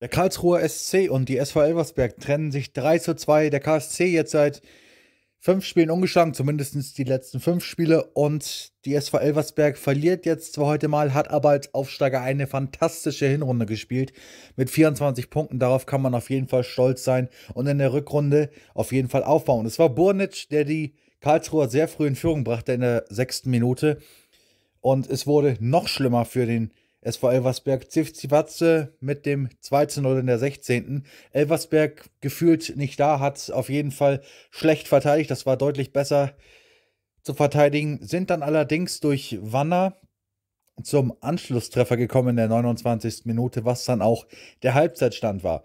Der Karlsruher SC und die SV Elversberg trennen sich 3 zu 2. Der KSC jetzt seit fünf Spielen ungeschlagen, zumindest die letzten fünf Spiele. Und die SV Elversberg verliert jetzt zwar heute mal, hat aber als Aufsteiger eine fantastische Hinrunde gespielt mit 24 Punkten. Darauf kann man auf jeden Fall stolz sein und in der Rückrunde auf jeden Fall aufbauen. Es war Burnic, der die Karlsruher sehr früh in Führung brachte in der sechsten Minute. Und es wurde noch schlimmer für den SV Elversberg Zivzivazze mit dem 2 zu 0 in der 16. Elversberg gefühlt nicht da, hat auf jeden Fall schlecht verteidigt. Das war deutlich besser zu verteidigen. Sind dann allerdings durch Wanner zum Anschlusstreffer gekommen in der 29. Minute, was dann auch der Halbzeitstand war.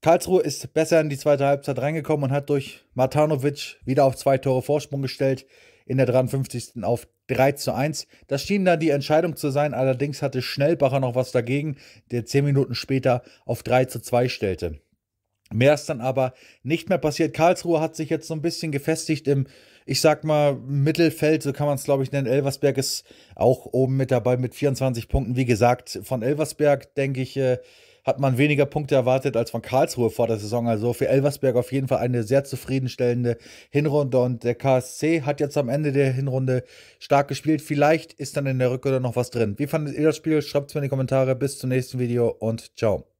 Karlsruhe ist besser in die zweite Halbzeit reingekommen und hat durch Matanovic wieder auf zwei Tore Vorsprung gestellt in der 53. auf 3 zu 1. Das schien dann die Entscheidung zu sein, allerdings hatte Schnellbacher noch was dagegen, der 10 Minuten später auf 3 zu 2 stellte. Mehr ist dann aber nicht mehr passiert. Karlsruhe hat sich jetzt so ein bisschen gefestigt im, ich sag mal, Mittelfeld, so kann man es glaube ich nennen. Elversberg ist auch oben mit dabei mit 24 Punkten. Wie gesagt, von Elversberg denke ich, äh, hat man weniger Punkte erwartet als von Karlsruhe vor der Saison. Also für Elversberg auf jeden Fall eine sehr zufriedenstellende Hinrunde. Und der KSC hat jetzt am Ende der Hinrunde stark gespielt. Vielleicht ist dann in der Rückrunde noch was drin. Wie fandet ihr das Spiel? Schreibt es mir in die Kommentare. Bis zum nächsten Video und ciao.